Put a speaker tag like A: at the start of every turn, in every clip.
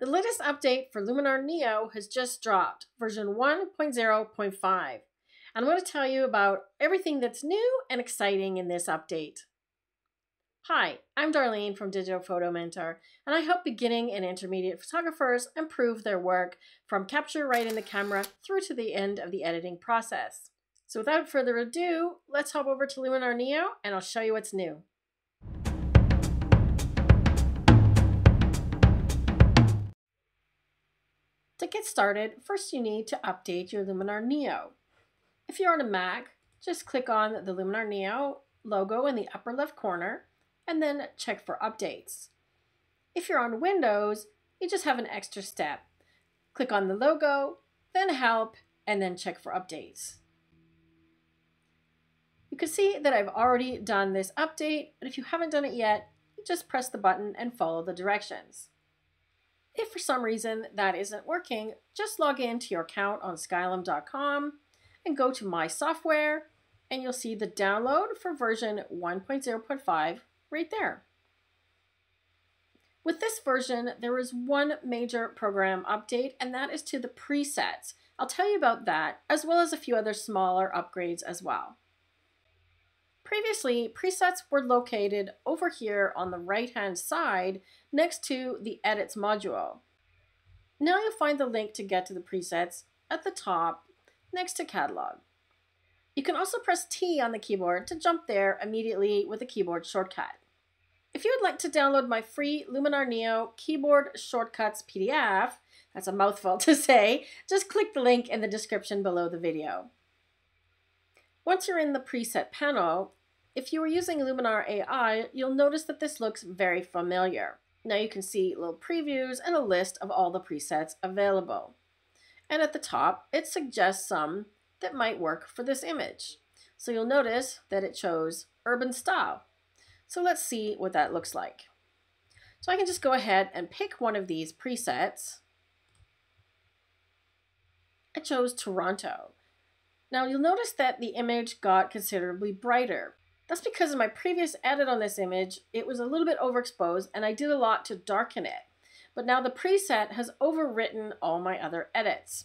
A: The latest update for Luminar Neo has just dropped, version 1.0.5. And I'm going to tell you about everything that's new and exciting in this update. Hi, I'm Darlene from Digital Photo Mentor, and I help beginning and intermediate photographers improve their work from capture right in the camera through to the end of the editing process. So without further ado, let's hop over to Luminar Neo and I'll show you what's new. Get started, first you need to update your Luminar Neo. If you're on a Mac, just click on the Luminar Neo logo in the upper left corner and then check for updates. If you're on Windows, you just have an extra step. Click on the logo, then Help, and then check for updates. You can see that I've already done this update, but if you haven't done it yet, just press the button and follow the directions. If for some reason that isn't working, just log in to your account on skylum.com and go to My Software, and you'll see the download for version 1.0.5 right there. With this version, there is one major program update, and that is to the presets. I'll tell you about that, as well as a few other smaller upgrades as well. Previously, presets were located over here on the right-hand side next to the Edits module. Now you'll find the link to get to the presets at the top next to Catalog. You can also press T on the keyboard to jump there immediately with a keyboard shortcut. If you would like to download my free Luminar Neo Keyboard Shortcuts PDF, that's a mouthful to say, just click the link in the description below the video. Once you're in the preset panel, if you were using Luminar AI, you'll notice that this looks very familiar. Now you can see little previews and a list of all the presets available. And at the top, it suggests some that might work for this image. So you'll notice that it chose urban style. So let's see what that looks like. So I can just go ahead and pick one of these presets. I chose Toronto. Now you'll notice that the image got considerably brighter. That's because in my previous edit on this image, it was a little bit overexposed and I did a lot to darken it. But now the preset has overwritten all my other edits.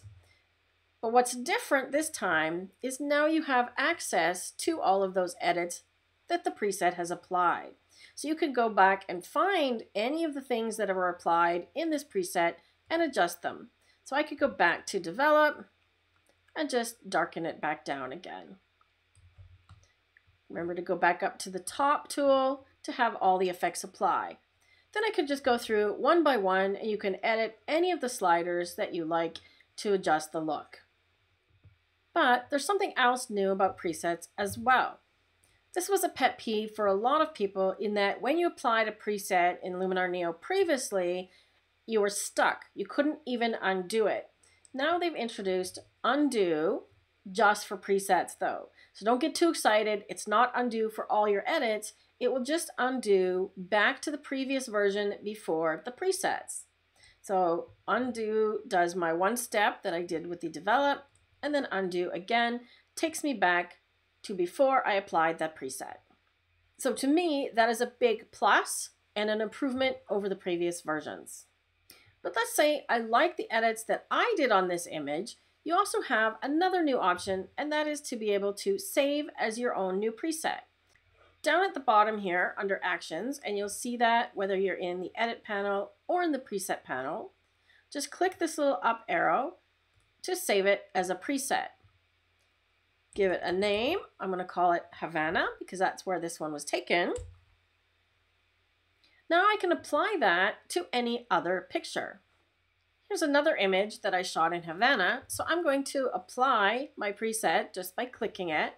A: But what's different this time is now you have access to all of those edits that the preset has applied. So you can go back and find any of the things that are applied in this preset and adjust them. So I could go back to develop and just darken it back down again. Remember to go back up to the top tool to have all the effects apply. Then I could just go through one by one and you can edit any of the sliders that you like to adjust the look. But there's something else new about presets as well. This was a pet peeve for a lot of people in that when you applied a preset in Luminar Neo previously, you were stuck. You couldn't even undo it. Now they've introduced undo just for presets though. So don't get too excited. It's not undo for all your edits. It will just undo back to the previous version before the presets. So undo does my one step that I did with the develop and then undo again takes me back to before I applied that preset. So to me, that is a big plus and an improvement over the previous versions. But let's say I like the edits that I did on this image you also have another new option, and that is to be able to save as your own new preset. Down at the bottom here under Actions, and you'll see that whether you're in the Edit panel or in the Preset panel, just click this little up arrow to save it as a preset. Give it a name. I'm going to call it Havana because that's where this one was taken. Now I can apply that to any other picture. Here's another image that I shot in Havana. So I'm going to apply my preset just by clicking it.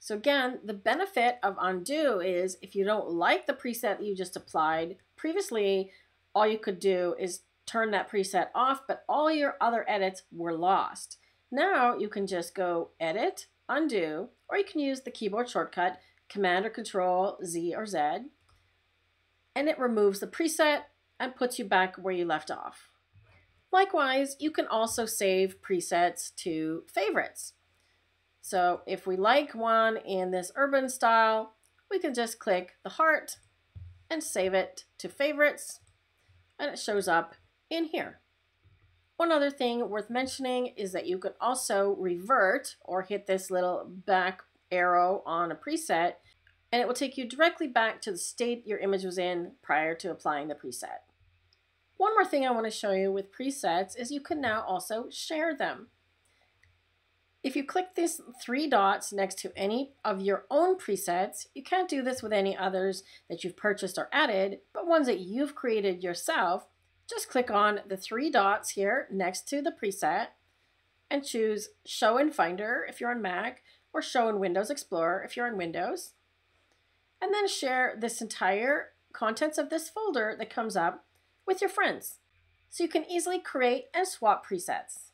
A: So again, the benefit of undo is if you don't like the preset that you just applied, previously all you could do is turn that preset off, but all your other edits were lost. Now you can just go edit, undo, or you can use the keyboard shortcut, Command or Control Z or Z, and it removes the preset and puts you back where you left off. Likewise, you can also save presets to favorites. So if we like one in this urban style, we can just click the heart and save it to favorites and it shows up in here. One other thing worth mentioning is that you could also revert or hit this little back arrow on a preset and it will take you directly back to the state your image was in prior to applying the preset. One more thing I want to show you with presets is you can now also share them. If you click these three dots next to any of your own presets, you can't do this with any others that you've purchased or added, but ones that you've created yourself, just click on the three dots here next to the preset and choose Show in Finder if you're on Mac or Show in Windows Explorer if you're on Windows. And then share this entire contents of this folder that comes up with your friends. So you can easily create and swap presets.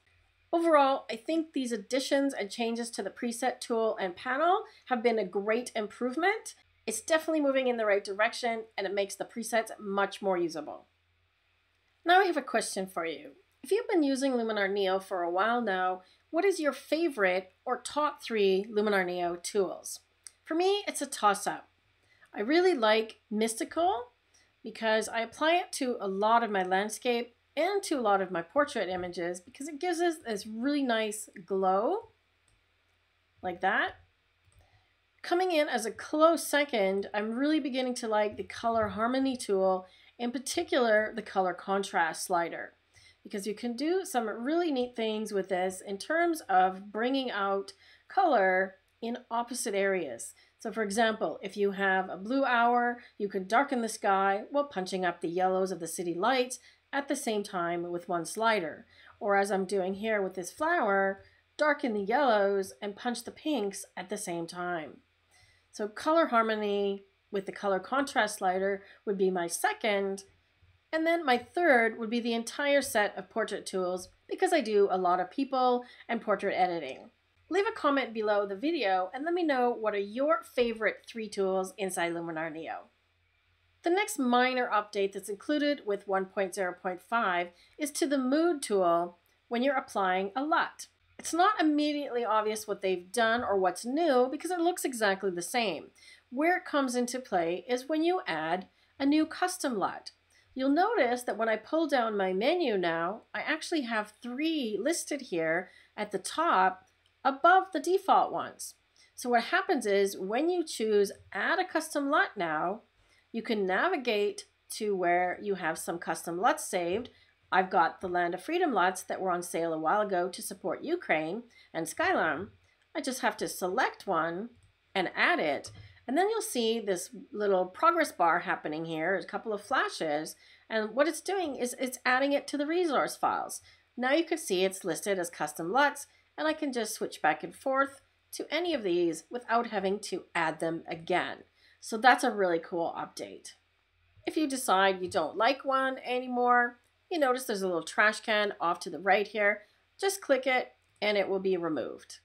A: Overall, I think these additions and changes to the preset tool and panel have been a great improvement. It's definitely moving in the right direction and it makes the presets much more usable. Now I have a question for you. If you've been using Luminar Neo for a while now, what is your favorite or top three Luminar Neo tools? For me, it's a toss-up. I really like Mystical because I apply it to a lot of my landscape and to a lot of my portrait images because it gives us this really nice glow like that. Coming in as a close second, I'm really beginning to like the color harmony tool, in particular the color contrast slider, because you can do some really neat things with this in terms of bringing out color in opposite areas. So for example, if you have a blue hour, you can darken the sky while punching up the yellows of the city lights at the same time with one slider. Or as I'm doing here with this flower, darken the yellows and punch the pinks at the same time. So color harmony with the color contrast slider would be my second. And then my third would be the entire set of portrait tools because I do a lot of people and portrait editing. Leave a comment below the video and let me know what are your favorite three tools inside Luminar Neo. The next minor update that's included with 1.0.5 is to the mood tool when you're applying a LUT. It's not immediately obvious what they've done or what's new because it looks exactly the same. Where it comes into play is when you add a new custom LUT. You'll notice that when I pull down my menu now, I actually have three listed here at the top above the default ones. So what happens is when you choose add a custom LUT now, you can navigate to where you have some custom LUTs saved. I've got the Land of Freedom LUTs that were on sale a while ago to support Ukraine and Skylum. I just have to select one and add it. And then you'll see this little progress bar happening here, a couple of flashes. And what it's doing is it's adding it to the resource files. Now you can see it's listed as custom LUTs, and I can just switch back and forth to any of these without having to add them again. So that's a really cool update. If you decide you don't like one anymore, you notice there's a little trash can off to the right here. Just click it and it will be removed.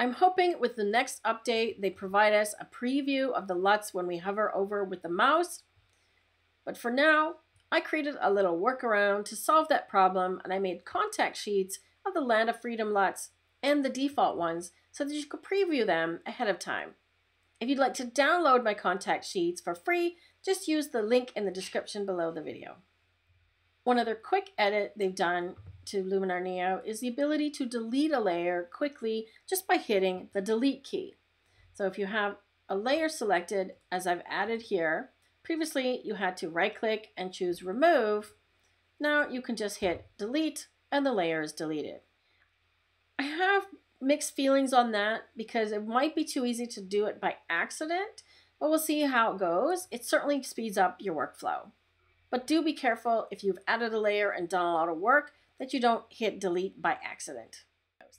A: I'm hoping with the next update, they provide us a preview of the LUTs when we hover over with the mouse. But for now, I created a little workaround to solve that problem and I made contact sheets of the Land of Freedom LUTs and the default ones so that you could preview them ahead of time. If you'd like to download my contact sheets for free, just use the link in the description below the video. One other quick edit they've done to Luminar Neo is the ability to delete a layer quickly just by hitting the delete key. So if you have a layer selected, as I've added here, previously you had to right click and choose remove. Now you can just hit delete and the layer is deleted. Mixed feelings on that because it might be too easy to do it by accident, but we'll see how it goes. It certainly speeds up your workflow. But do be careful if you've added a layer and done a lot of work that you don't hit delete by accident.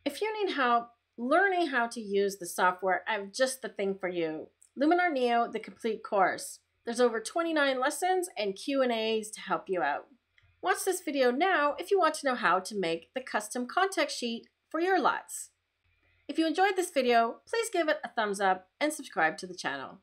A: If you need help learning how to use the software, I have just the thing for you. Luminar Neo, the complete course. There's over 29 lessons and Q&As to help you out. Watch this video now if you want to know how to make the custom contact sheet for your LUTs. If you enjoyed this video, please give it a thumbs up and subscribe to the channel.